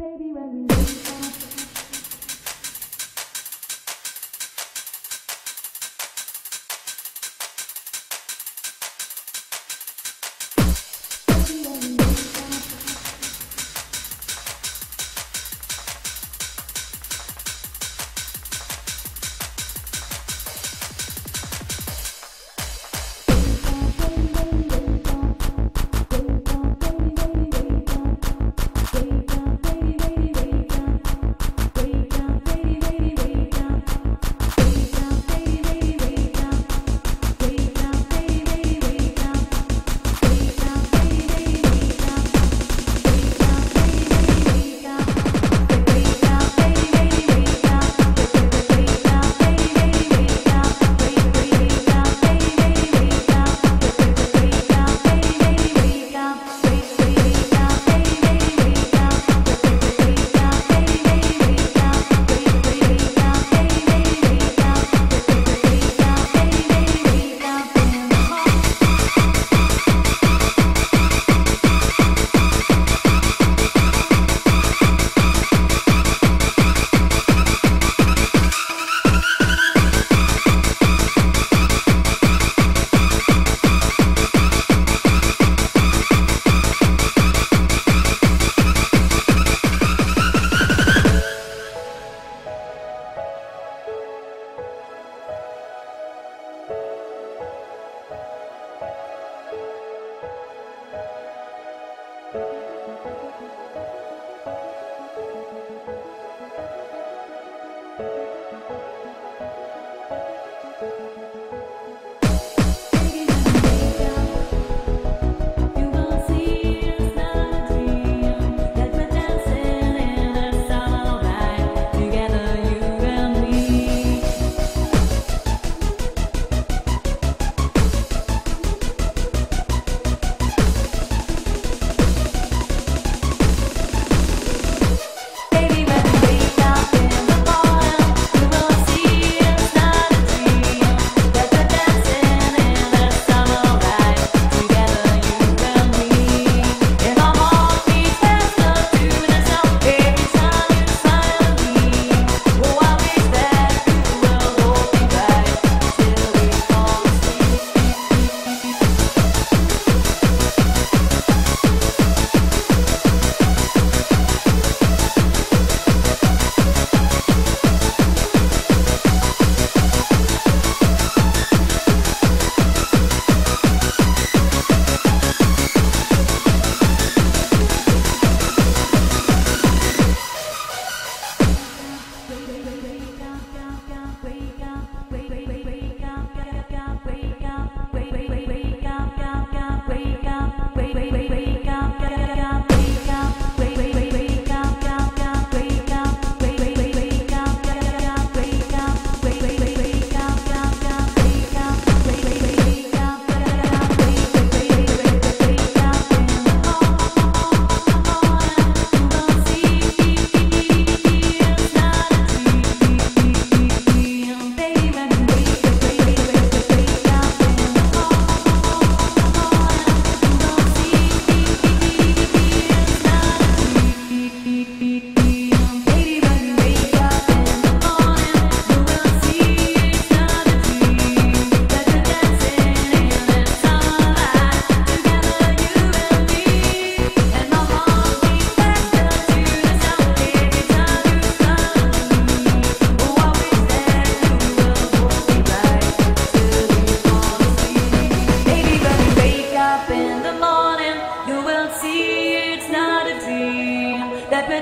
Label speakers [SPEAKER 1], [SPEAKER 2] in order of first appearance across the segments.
[SPEAKER 1] Baby, when we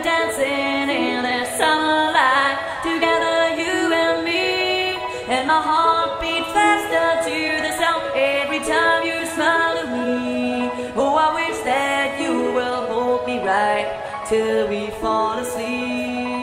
[SPEAKER 2] dancing in the sunlight together, you and me. And my heart beats faster to the sound every time you smile at me. Oh, I wish that you will hold me right till we fall asleep.